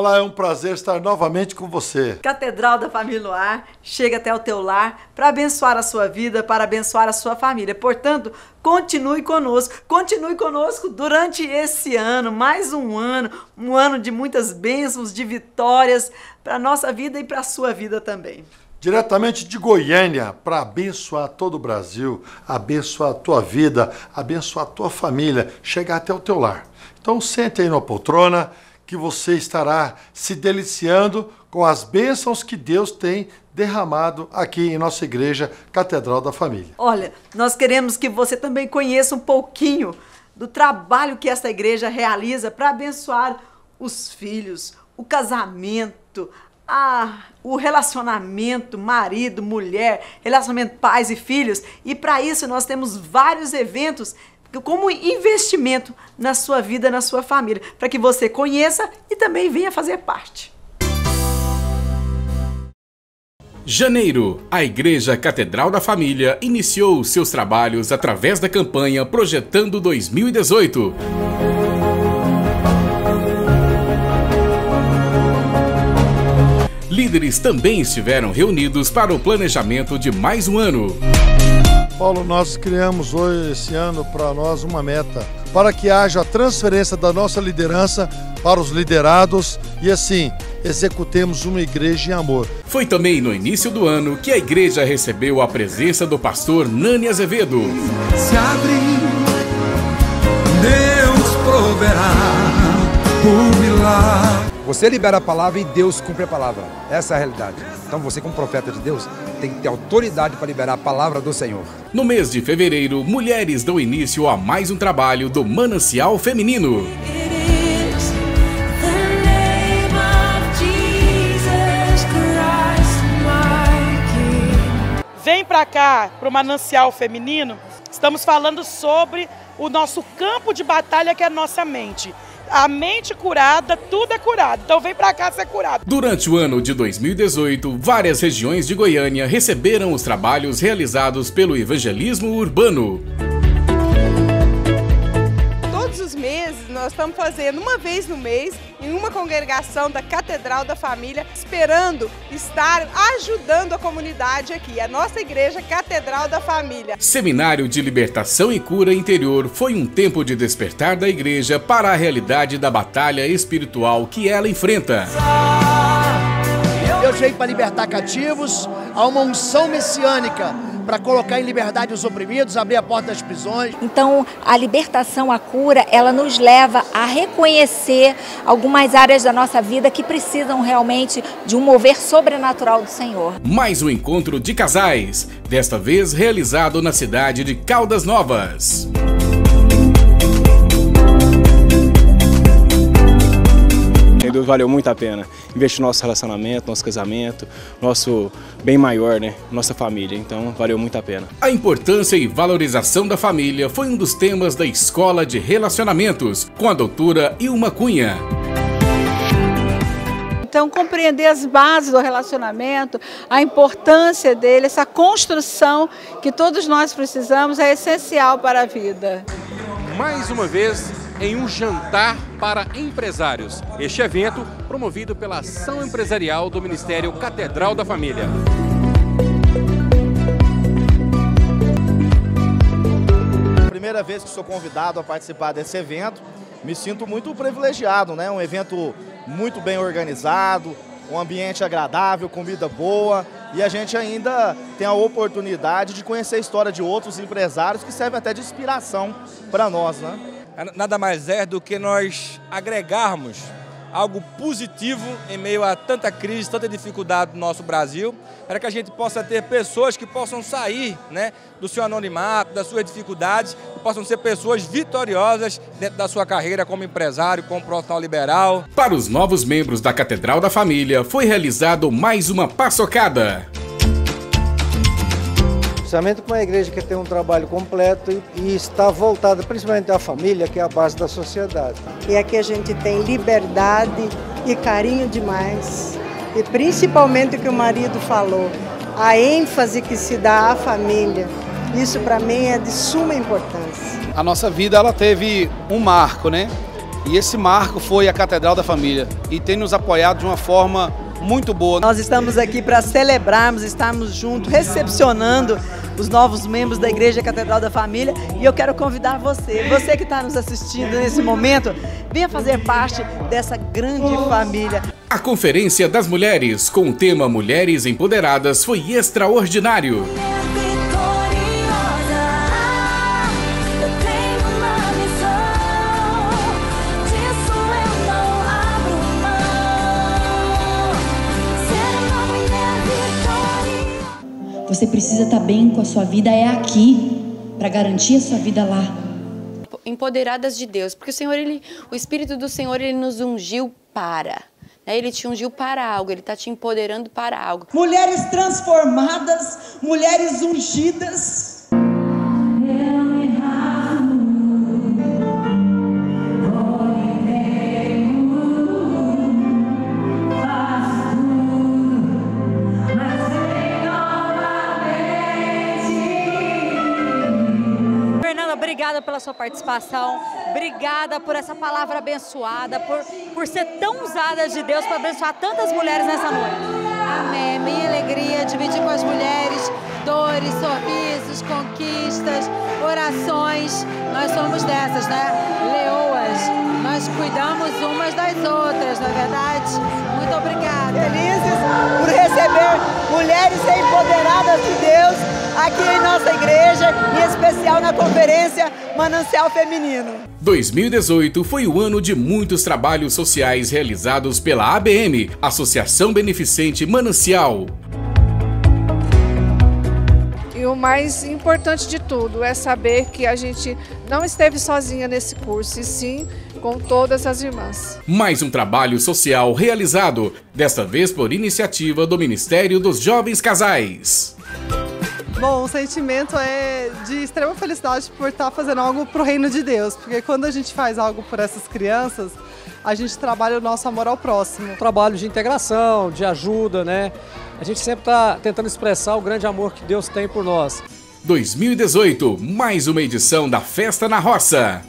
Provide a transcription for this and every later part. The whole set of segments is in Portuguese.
Olá, é um prazer estar novamente com você. Catedral da Família no Ar chega até o teu lar para abençoar a sua vida, para abençoar a sua família. Portanto, continue conosco, continue conosco durante esse ano, mais um ano, um ano de muitas bênçãos, de vitórias para a nossa vida e para a sua vida também diretamente de Goiânia, para abençoar todo o Brasil, abençoar a tua vida, abençoar a tua família, chegar até o teu lar. Então sente aí na poltrona que você estará se deliciando com as bênçãos que Deus tem derramado aqui em nossa igreja Catedral da Família. Olha, nós queremos que você também conheça um pouquinho do trabalho que essa igreja realiza para abençoar os filhos, o casamento, a, o relacionamento marido, mulher, relacionamento pais e filhos. E para isso nós temos vários eventos como investimento na sua vida, na sua família, para que você conheça e também venha fazer parte. Janeiro, a Igreja Catedral da Família iniciou seus trabalhos através da campanha Projetando 2018. Líderes também estiveram reunidos para o planejamento de mais um ano. Paulo, nós criamos hoje, esse ano, para nós uma meta, para que haja a transferência da nossa liderança para os liderados e assim executemos uma igreja em amor. Foi também no início do ano que a igreja recebeu a presença do pastor Nani Azevedo. Se abrir, Deus proverá. Você libera a palavra e Deus cumpre a palavra. Essa é a realidade. Então você, como profeta de Deus, tem que ter autoridade para liberar a palavra do Senhor. No mês de fevereiro, mulheres dão início a mais um trabalho do Manancial Feminino. Vem para cá, para o Manancial Feminino. Estamos falando sobre o nosso campo de batalha, que é a nossa mente a mente curada, tudo é curado. Então vem para cá ser curado. Durante o ano de 2018, várias regiões de Goiânia receberam os trabalhos realizados pelo evangelismo urbano. Nós estamos fazendo uma vez no mês em uma congregação da Catedral da Família, esperando estar ajudando a comunidade aqui, a nossa igreja Catedral da Família. Seminário de Libertação e Cura Interior foi um tempo de despertar da igreja para a realidade da batalha espiritual que ela enfrenta. Deus veio para libertar cativos, há uma unção messiânica para colocar em liberdade os oprimidos, abrir a porta das prisões. Então, a libertação, a cura, ela nos leva a reconhecer algumas áreas da nossa vida que precisam realmente de um mover sobrenatural do Senhor. Mais um encontro de casais, desta vez realizado na cidade de Caldas Novas. Deus valeu muito a pena. Investir no nosso relacionamento, nosso casamento, nosso bem maior, né? Nossa família. Então, valeu muito a pena. A importância e valorização da família foi um dos temas da Escola de Relacionamentos, com a doutora Ilma Cunha. Então, compreender as bases do relacionamento, a importância dele, essa construção que todos nós precisamos é essencial para a vida. Mais uma vez, em um jantar para empresários. Este evento promovido pela Ação Empresarial do Ministério Catedral da Família. Primeira vez que sou convidado a participar desse evento, me sinto muito privilegiado, né? Um evento muito bem organizado, um ambiente agradável, comida boa e a gente ainda tem a oportunidade de conhecer a história de outros empresários que servem até de inspiração para nós, né? Nada mais é do que nós agregarmos algo positivo em meio a tanta crise, tanta dificuldade no nosso Brasil, para que a gente possa ter pessoas que possam sair né, do seu anonimato, das suas dificuldades, e possam ser pessoas vitoriosas dentro da sua carreira como empresário, como profissional liberal. Para os novos membros da Catedral da Família, foi realizado mais uma paçocada. Principalmente com uma igreja que tem um trabalho completo e, e está voltada principalmente à família, que é a base da sociedade. E aqui a gente tem liberdade e carinho demais. E principalmente o que o marido falou, a ênfase que se dá à família. Isso para mim é de suma importância. A nossa vida ela teve um marco, né? E esse marco foi a Catedral da Família e tem nos apoiado de uma forma muito boa. Nós estamos aqui para celebrarmos, estarmos juntos, recepcionando os novos membros da Igreja Catedral da Família e eu quero convidar você, você que está nos assistindo nesse momento, venha fazer parte dessa grande família. A Conferência das Mulheres com o tema Mulheres Empoderadas foi extraordinário. Você precisa estar bem com a sua vida é aqui para garantir a sua vida lá. Empoderadas de Deus, porque o Senhor, ele, o Espírito do Senhor, ele nos ungiu para. Né? Ele te ungiu para algo, ele está te empoderando para algo. Mulheres transformadas, mulheres ungidas. Obrigada pela sua participação, obrigada por essa palavra abençoada, por, por ser tão usada de Deus para abençoar tantas mulheres nessa noite. Amém. Minha alegria dividir com as mulheres dores, sorrisos, conquistas, orações. Nós somos dessas, né? Leoas. Nós cuidamos umas das outras, não é verdade? Muito obrigada. Felizes por receber mulheres empoderadas de Deus aqui em nossa igreja, em especial na conferência Manancial Feminino. 2018 foi o ano de muitos trabalhos sociais realizados pela ABM, Associação Beneficente Manancial. E o mais importante de tudo é saber que a gente não esteve sozinha nesse curso, e sim com todas as irmãs. Mais um trabalho social realizado, desta vez por iniciativa do Ministério dos Jovens Casais. Bom, o sentimento é de extrema felicidade por estar fazendo algo para o reino de Deus, porque quando a gente faz algo por essas crianças, a gente trabalha o nosso amor ao próximo. Trabalho de integração, de ajuda, né? A gente sempre está tentando expressar o grande amor que Deus tem por nós. 2018, mais uma edição da Festa na Roça.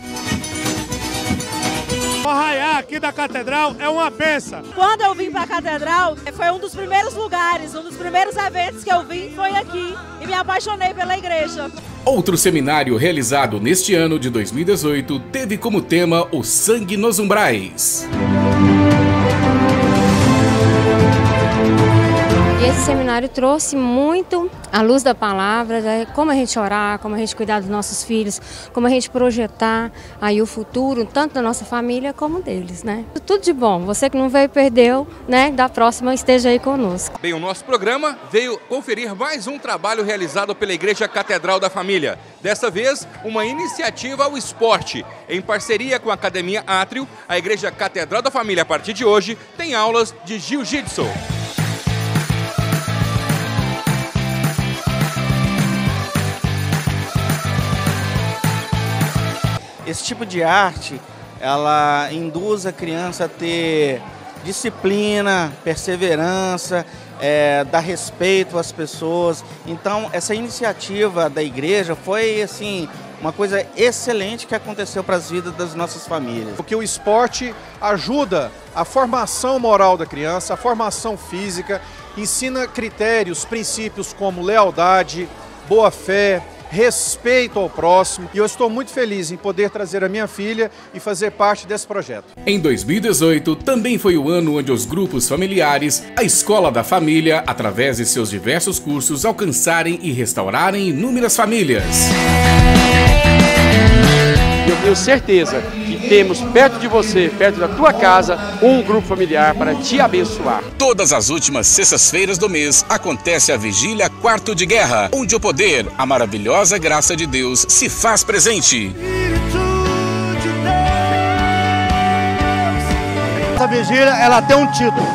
O arraiá aqui da catedral é uma peça. Quando eu vim para a catedral, foi um dos primeiros lugares, um dos primeiros eventos que eu vim foi aqui e me apaixonei pela igreja. Outro seminário realizado neste ano de 2018 teve como tema o sangue nos umbrais. E esse seminário trouxe muito a luz da palavra, né? como a gente orar, como a gente cuidar dos nossos filhos, como a gente projetar aí o futuro, tanto da nossa família como deles, né? Tudo de bom. Você que não veio perdeu, né? Da próxima esteja aí conosco. Bem, o nosso programa veio conferir mais um trabalho realizado pela Igreja Catedral da Família. Dessa vez, uma iniciativa ao esporte. Em parceria com a Academia Átrio, a Igreja Catedral da Família, a partir de hoje, tem aulas de jiu-jitsu. Esse tipo de arte, ela induz a criança a ter disciplina, perseverança, é, dar respeito às pessoas. Então, essa iniciativa da igreja foi assim uma coisa excelente que aconteceu para as vidas das nossas famílias. Porque o esporte ajuda a formação moral da criança, a formação física, ensina critérios, princípios como lealdade, boa fé, respeito ao próximo e eu estou muito feliz em poder trazer a minha filha e fazer parte desse projeto. Em 2018, também foi o ano onde os grupos familiares, a Escola da Família, através de seus diversos cursos, alcançarem e restaurarem inúmeras famílias. Eu tenho certeza que temos perto de você, perto da tua casa, um grupo familiar para te abençoar. Todas as últimas sextas-feiras do mês acontece a Vigília Quarto de Guerra, onde o poder, a maravilhosa graça de Deus se faz presente. Essa vigília ela tem um título,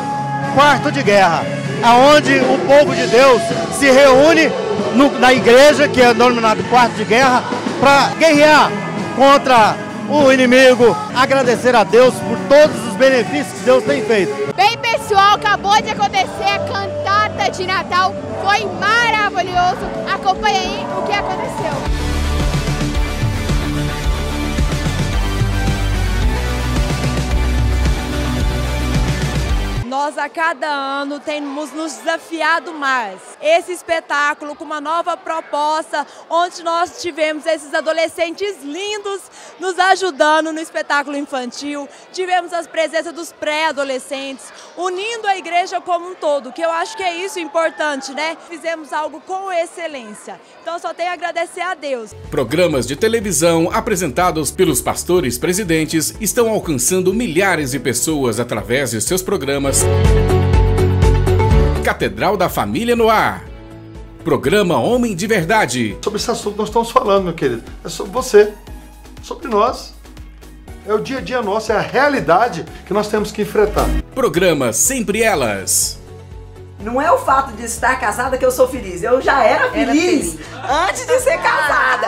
Quarto de Guerra, aonde o povo de Deus se reúne no, na igreja, que é denominado Quarto de Guerra, para guerrear contra o inimigo, agradecer a Deus por todos os benefícios que Deus tem feito. Bem, pessoal, acabou de acontecer a cantata de Natal, foi maravilhoso. Acompanhe aí o que aconteceu. A cada ano temos nos desafiado mais. Esse espetáculo com uma nova proposta, onde nós tivemos esses adolescentes lindos nos ajudando no espetáculo infantil, tivemos a presença dos pré-adolescentes, unindo a igreja como um todo, que eu acho que é isso importante, né? Fizemos algo com excelência. Então só tenho a agradecer a Deus. Programas de televisão apresentados pelos pastores presidentes estão alcançando milhares de pessoas através de seus programas. Catedral da Família no Ar. Programa Homem de Verdade. Sobre esse assunto nós estamos falando, meu querido. É sobre você, sobre nós. É o dia a dia nosso, é a realidade que nós temos que enfrentar. Programa Sempre Elas. Não é o fato de estar casada que eu sou feliz. Eu já era feliz, Era feliz. antes de ser casada.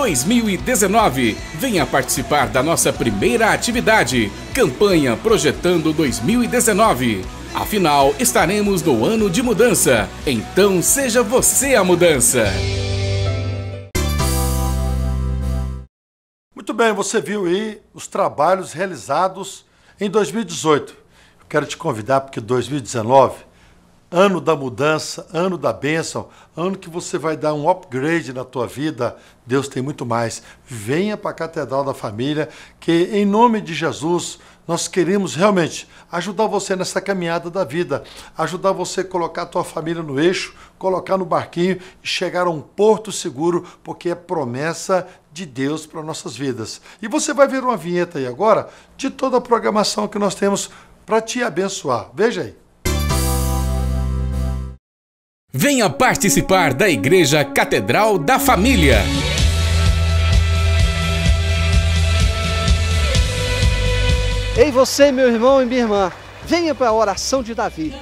2019. Venha participar da nossa primeira atividade, campanha Projetando 2019. Afinal, estaremos no ano de mudança. Então seja você a mudança. Muito bem, você viu aí os trabalhos realizados em 2018. Eu quero te convidar porque 2019, ano da mudança, ano da bênção, ano que você vai dar um upgrade na tua vida. Deus tem muito mais. Venha para a Catedral da Família, que em nome de Jesus nós queremos realmente ajudar você nessa caminhada da vida, ajudar você a colocar a tua família no eixo, colocar no barquinho e chegar a um porto seguro, porque é promessa de Deus para nossas vidas. E você vai ver uma vinheta aí agora de toda a programação que nós temos para te abençoar. Veja aí. Venha participar da Igreja Catedral da Família. Ei você, meu irmão e minha irmã, venha para a oração de Davi.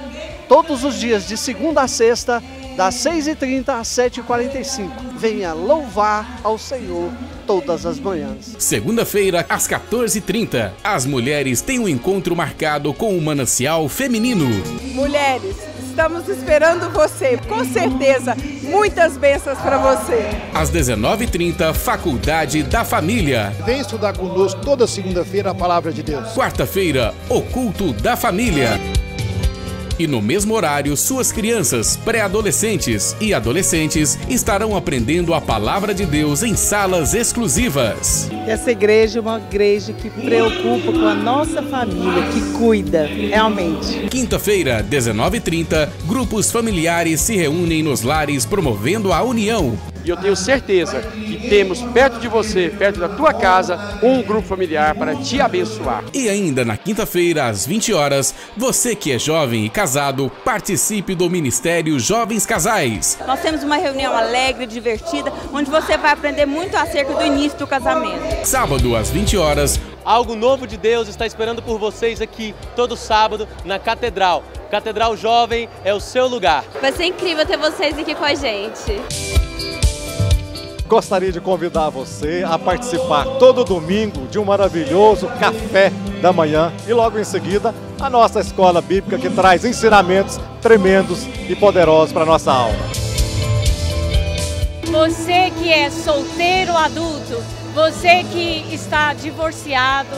Todos os dias, de segunda a sexta, das 6h30 às 7h45. Venha louvar ao Senhor todas as manhãs. Segunda-feira, às 14h30, as mulheres têm um encontro marcado com o manancial feminino. Mulheres, estamos esperando você. Com certeza, muitas bênçãos para você. Às 19h30, Faculdade da Família. Vem estudar conosco toda segunda-feira a palavra de Deus. Quarta-feira, o culto da família. E no mesmo horário, suas crianças, pré-adolescentes e adolescentes estarão aprendendo a palavra de Deus em salas exclusivas. Essa igreja é uma igreja que preocupa com a nossa família, que cuida, realmente. Quinta-feira, 19h30, grupos familiares se reúnem nos lares promovendo a união. E eu tenho certeza que temos perto de você, perto da tua casa, um grupo familiar para te abençoar. E ainda na quinta-feira, às 20 horas, você que é jovem e casado, participe do Ministério Jovens Casais. Nós temos uma reunião alegre, divertida, onde você vai aprender muito acerca do início do casamento. Sábado, às 20 horas, Algo novo de Deus está esperando por vocês aqui todo sábado na Catedral. Catedral Jovem é o seu lugar. Vai ser incrível ter vocês aqui com a gente. Gostaria de convidar você a participar todo domingo de um maravilhoso café da manhã e logo em seguida a nossa escola bíblica que traz ensinamentos tremendos e poderosos para nossa alma. Você que é solteiro adulto, você que está divorciado,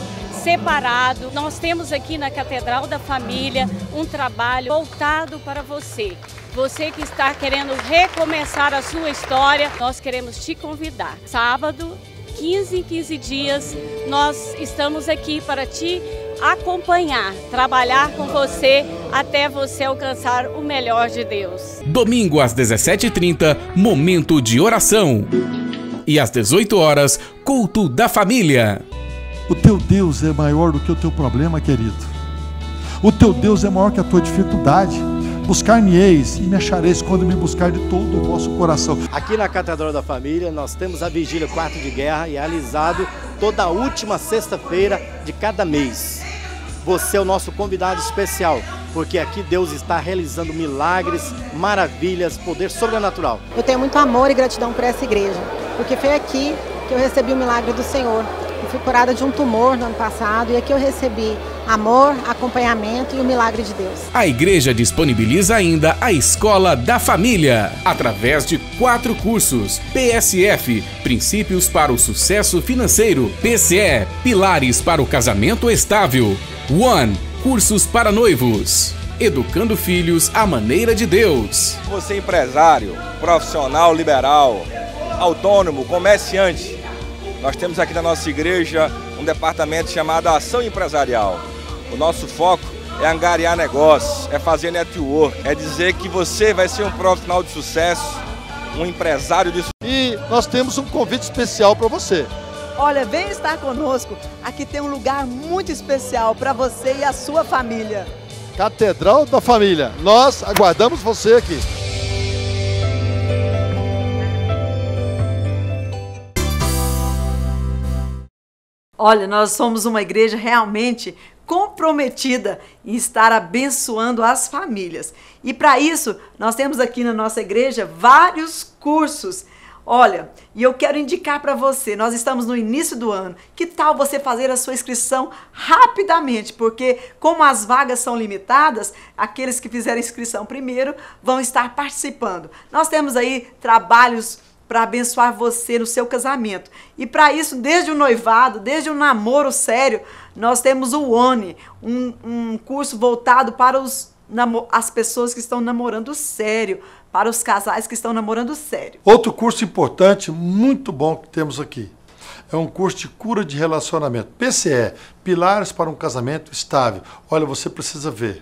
separado, nós temos aqui na Catedral da Família um trabalho voltado para você. Você que está querendo recomeçar a sua história, nós queremos te convidar. Sábado, 15 em 15 dias, nós estamos aqui para te acompanhar, trabalhar com você até você alcançar o melhor de Deus. Domingo às 17h30, momento de oração. E às 18 horas, culto da família. O teu Deus é maior do que o teu problema, querido. O teu Deus é maior que a tua dificuldade. Buscar-me-eis e me achareis quando me buscar de todo o vosso coração. Aqui na Catedral da Família, nós temos a Vigília Quarto de Guerra realizado toda a última sexta-feira de cada mês. Você é o nosso convidado especial, porque aqui Deus está realizando milagres, maravilhas, poder sobrenatural. Eu tenho muito amor e gratidão por essa igreja, porque foi aqui que eu recebi o milagre do Senhor. Eu fui curada de um tumor no ano passado e aqui eu recebi amor, acompanhamento e o milagre de Deus. A igreja disponibiliza ainda a Escola da Família, através de quatro cursos: PSF, Princípios para o Sucesso Financeiro, PCE, Pilares para o Casamento Estável, One, Cursos para Noivos. Educando filhos à maneira de Deus. Você é empresário, profissional liberal, autônomo, comerciante. Nós temos aqui na nossa igreja um departamento chamado Ação Empresarial. O nosso foco é angariar negócios, é fazer network, é dizer que você vai ser um profissional de sucesso, um empresário de sucesso. E nós temos um convite especial para você. Olha, vem estar conosco. Aqui tem um lugar muito especial para você e a sua família. Catedral da Família. Nós aguardamos você aqui. Olha, nós somos uma igreja realmente comprometida em estar abençoando as famílias. E para isso, nós temos aqui na nossa igreja vários cursos. Olha, e eu quero indicar para você, nós estamos no início do ano. Que tal você fazer a sua inscrição rapidamente? Porque como as vagas são limitadas, aqueles que fizeram inscrição primeiro vão estar participando. Nós temos aí trabalhos para abençoar você no seu casamento. E para isso, desde o noivado, desde o namoro sério, nós temos o ONI, um, um curso voltado para os, as pessoas que estão namorando sério, para os casais que estão namorando sério. Outro curso importante, muito bom que temos aqui. É um curso de cura de relacionamento. PCE, Pilares para um Casamento Estável. Olha, você precisa ver.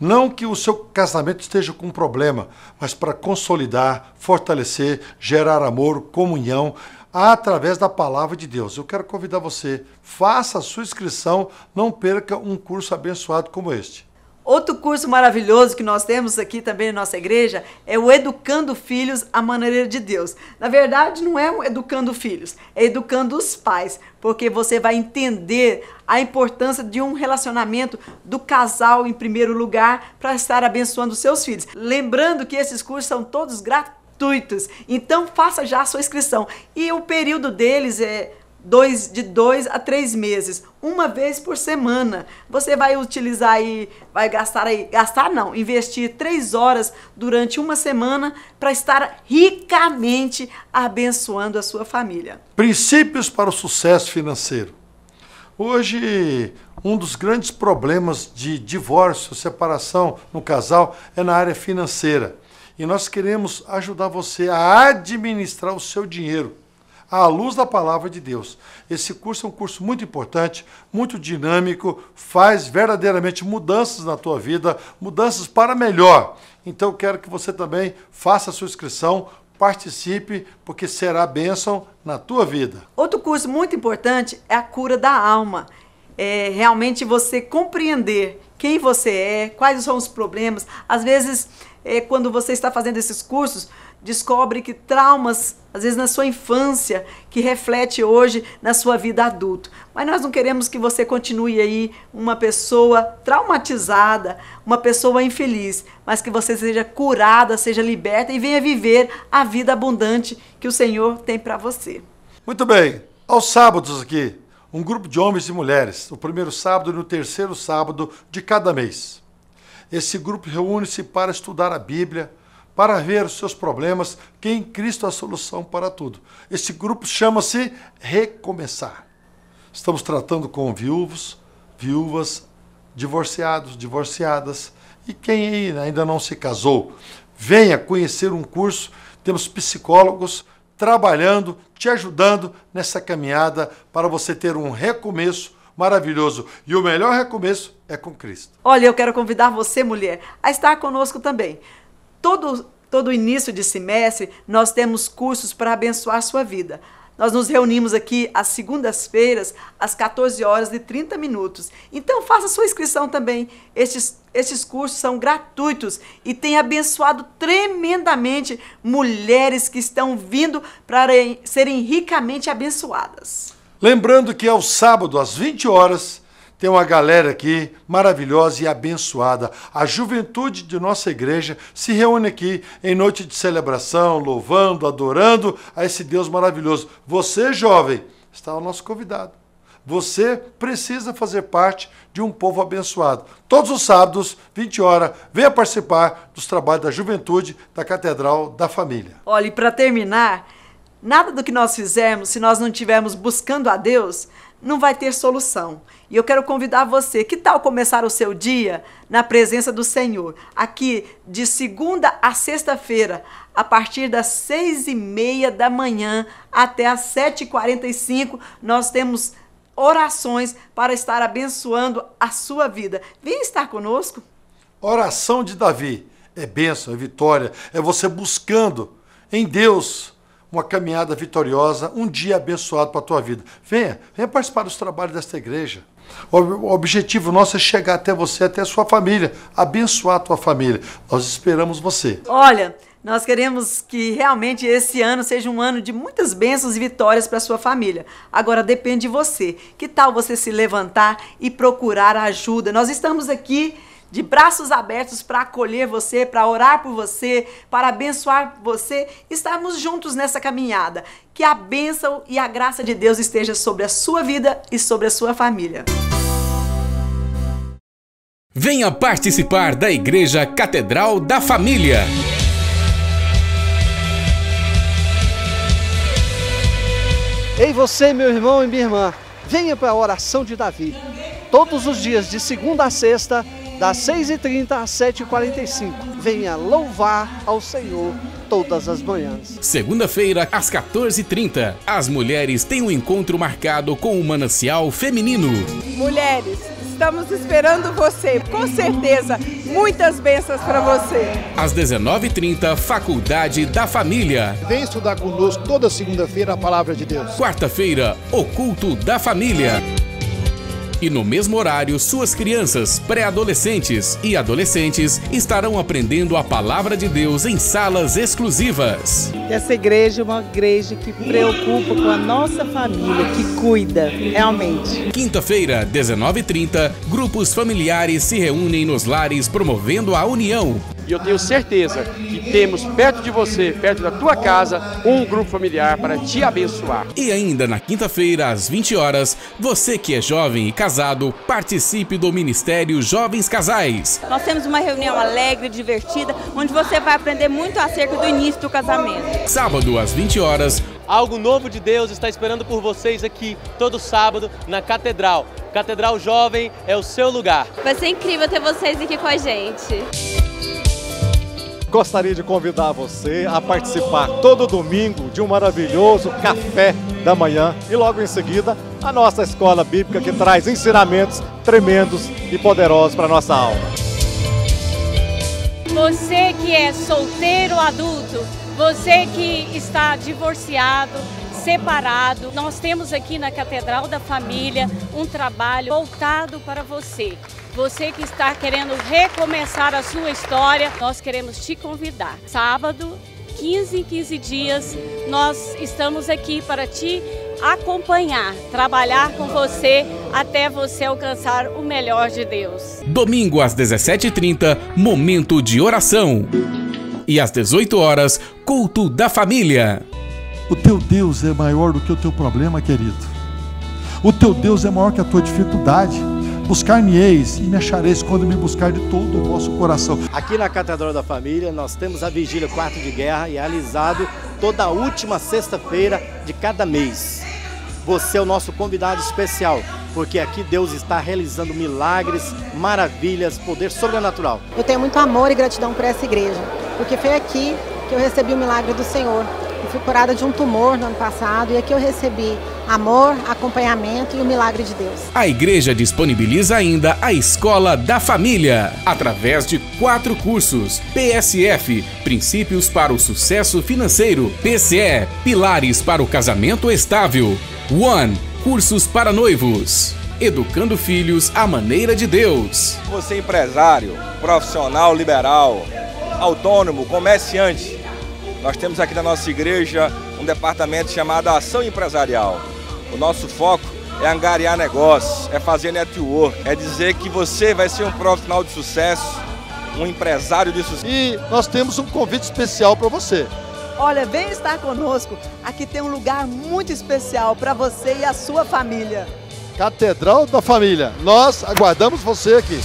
Não que o seu casamento esteja com um problema, mas para consolidar, fortalecer, gerar amor, comunhão, através da palavra de Deus. Eu quero convidar você, faça a sua inscrição, não perca um curso abençoado como este. Outro curso maravilhoso que nós temos aqui também na nossa igreja é o Educando Filhos à Maneira de Deus. Na verdade, não é educando filhos, é educando os pais, porque você vai entender a importância de um relacionamento do casal em primeiro lugar para estar abençoando os seus filhos. Lembrando que esses cursos são todos gratuitos, então faça já a sua inscrição. E o período deles é dois, de dois a três meses, uma vez por semana. Você vai utilizar aí, vai gastar aí, gastar não, investir três horas durante uma semana para estar ricamente abençoando a sua família. Princípios para o sucesso financeiro. Hoje, um dos grandes problemas de divórcio, separação no casal é na área financeira. E nós queremos ajudar você a administrar o seu dinheiro à luz da palavra de Deus. Esse curso é um curso muito importante, muito dinâmico, faz verdadeiramente mudanças na tua vida, mudanças para melhor. Então quero que você também faça a sua inscrição, participe, porque será bênção na tua vida. Outro curso muito importante é a cura da alma. É realmente você compreender quem você é, quais são os problemas. Às vezes, é, quando você está fazendo esses cursos, descobre que traumas, às vezes na sua infância, que reflete hoje na sua vida adulto. Mas nós não queremos que você continue aí uma pessoa traumatizada, uma pessoa infeliz, mas que você seja curada, seja liberta e venha viver a vida abundante que o Senhor tem para você. Muito bem. Aos sábados aqui, um grupo de homens e mulheres, o primeiro sábado e no terceiro sábado de cada mês. Esse grupo reúne-se para estudar a Bíblia, para ver os seus problemas, que em Cristo há solução para tudo. Esse grupo chama-se Recomeçar. Estamos tratando com viúvos, viúvas, divorciados, divorciadas e quem ainda não se casou. Venha conhecer um curso, temos psicólogos trabalhando, te ajudando nessa caminhada para você ter um recomeço maravilhoso. E o melhor recomeço é com Cristo. Olha, eu quero convidar você, mulher, a estar conosco também todo, todo início de semestre, nós temos cursos para abençoar sua vida. Nós nos reunimos aqui às segundas-feiras, às 14 horas e 30 minutos. Então faça sua inscrição também. Estes, estes cursos são gratuitos e têm abençoado tremendamente mulheres que estão vindo para serem ricamente abençoadas. Lembrando que ao sábado, às 20 horas, tem uma galera aqui maravilhosa e abençoada. A juventude de nossa igreja se reúne aqui em noite de celebração, louvando, adorando a esse Deus maravilhoso. Você, jovem, está o nosso convidado. Você precisa fazer parte de um povo abençoado. Todos os sábados, 20 horas, venha participar dos trabalhos da juventude da Catedral da Família. Olha, e para terminar, nada do que nós fizermos, se nós não estivermos buscando a Deus, não vai ter solução. E eu quero convidar você, que tal começar o seu dia na presença do Senhor? Aqui, de segunda a sexta-feira, a partir das seis e meia da manhã até as sete e quarenta e cinco, nós temos orações para estar abençoando a sua vida. Vem estar conosco. Oração de Davi é bênção, é vitória, é você buscando em Deus uma caminhada vitoriosa, um dia abençoado para a tua vida. Venha, venha participar dos trabalhos desta igreja. O objetivo nosso é chegar até você, até a sua família, abençoar a tua família. Nós esperamos você. Olha, nós queremos que realmente esse ano seja um ano de muitas bênçãos e vitórias para sua família. Agora depende de você. Que tal você se levantar e procurar ajuda? Nós estamos aqui de braços abertos para acolher você, para orar por você, para abençoar você. Estarmos juntos nessa caminhada. Que a bênção e a graça de Deus esteja sobre a sua vida e sobre a sua família. Venha participar da Igreja Catedral da Família. Ei você, meu irmão e minha irmã, venha para a oração de Davi. Todos os dias, de segunda a sexta, das 6h30 às 7h45. Venha louvar ao Senhor todas as manhãs. Segunda-feira, às 14h30, as mulheres têm um encontro marcado com o manancial feminino. Mulheres, estamos esperando você. Com certeza, muitas bênçãos para você. Às 19h30, Faculdade da Família. Vem estudar conosco toda segunda-feira a palavra de Deus. Quarta-feira, o culto da família. E no mesmo horário, suas crianças, pré-adolescentes e adolescentes estarão aprendendo a palavra de Deus em salas exclusivas. Essa igreja é uma igreja que preocupa com a nossa família, que cuida, realmente. Quinta-feira, 19h30, grupos familiares se reúnem nos lares promovendo a união. E eu tenho certeza que temos perto de você, perto da tua casa, um grupo familiar para te abençoar. E ainda na quinta-feira, às 20 horas, você que é jovem e casado, participe do Ministério Jovens Casais. Nós temos uma reunião alegre, divertida, onde você vai aprender muito acerca do início do casamento. Sábado, às 20 horas, Algo novo de Deus está esperando por vocês aqui, todo sábado, na Catedral. Catedral Jovem é o seu lugar. Vai ser incrível ter vocês aqui com a gente. Gostaria de convidar você a participar todo domingo de um maravilhoso café da manhã e logo em seguida a nossa escola bíblica que traz ensinamentos tremendos e poderosos para nossa alma. Você que é solteiro adulto, você que está divorciado, separado, nós temos aqui na Catedral da Família um trabalho voltado para você. Você que está querendo recomeçar a sua história, nós queremos te convidar. Sábado, 15 em 15 dias, nós estamos aqui para te acompanhar, trabalhar com você até você alcançar o melhor de Deus. Domingo às 17h30, momento de oração. E às 18 horas, culto da família. O teu Deus é maior do que o teu problema, querido. O teu Deus é maior que a tua dificuldade. Buscar-me-eis e me achareis quando me buscar de todo o vosso coração. Aqui na Catedral da Família, nós temos a Vigília Quarto de Guerra realizado toda a última sexta-feira de cada mês. Você é o nosso convidado especial, porque aqui Deus está realizando milagres, maravilhas, poder sobrenatural. Eu tenho muito amor e gratidão por essa igreja, porque foi aqui que eu recebi o milagre do Senhor. Eu fui curada de um tumor no ano passado e aqui eu recebi amor, acompanhamento e o milagre de Deus. A igreja disponibiliza ainda a Escola da Família, através de quatro cursos: PSF, Princípios para o Sucesso Financeiro, PCE, Pilares para o Casamento Estável, One, Cursos para Noivos. Educando filhos à maneira de Deus. Você é empresário, profissional liberal, autônomo, comerciante. Nós temos aqui na nossa igreja um departamento chamado Ação Empresarial. O nosso foco é angariar negócios, é fazer network, é dizer que você vai ser um profissional de sucesso, um empresário de sucesso. E nós temos um convite especial para você. Olha, vem estar conosco. Aqui tem um lugar muito especial para você e a sua família. Catedral da Família. Nós aguardamos você aqui.